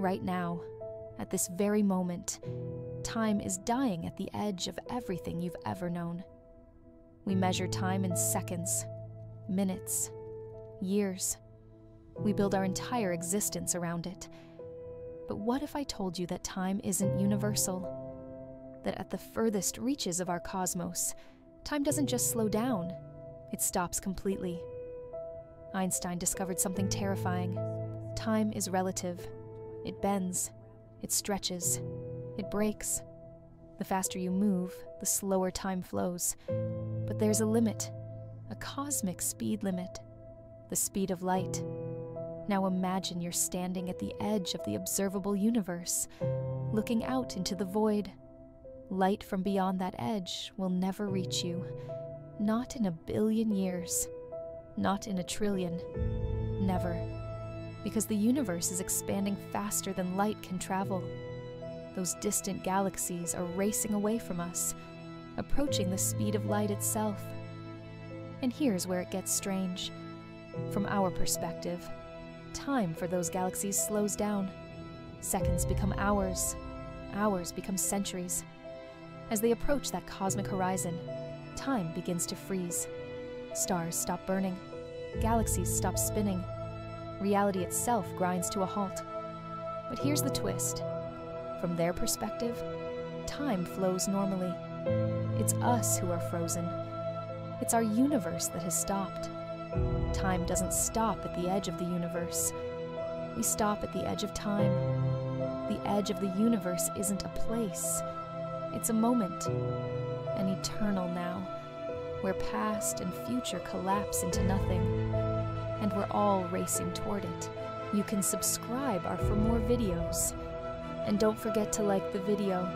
Right now, at this very moment, time is dying at the edge of everything you've ever known. We measure time in seconds, minutes, years. We build our entire existence around it. But what if I told you that time isn't universal? That at the furthest reaches of our cosmos, time doesn't just slow down, it stops completely. Einstein discovered something terrifying. Time is relative. It bends, it stretches, it breaks. The faster you move, the slower time flows. But there's a limit, a cosmic speed limit, the speed of light. Now imagine you're standing at the edge of the observable universe, looking out into the void. Light from beyond that edge will never reach you. Not in a billion years. Not in a trillion. Never. Because the universe is expanding faster than light can travel. Those distant galaxies are racing away from us, approaching the speed of light itself. And here's where it gets strange. From our perspective, time for those galaxies slows down. Seconds become hours, hours become centuries. As they approach that cosmic horizon, time begins to freeze. Stars stop burning, galaxies stop spinning, reality itself grinds to a halt. But here's the twist from their perspective, time flows normally. It's us who are frozen. It's our universe that has stopped. Time doesn't stop at the edge of the universe. We stop at the edge of time. The edge of the universe isn't a place, it's a moment, an eternal now, where past and future collapse into nothing, and we're all racing toward it. You can subscribe or for more videos. And don't forget to like the video